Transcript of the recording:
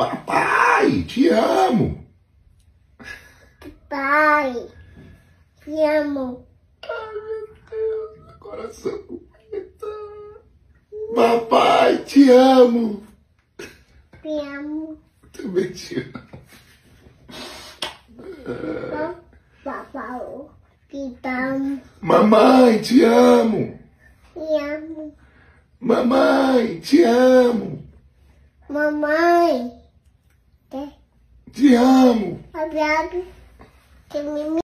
Papai, te amo. Pai, te amo. Ai, meu Deus, coração. Papai, te amo. Te amo. Também te amo. Papai, te amo. Mamãe, te amo. Te amo. Mamãe, te amo. Mamãe, te amo. me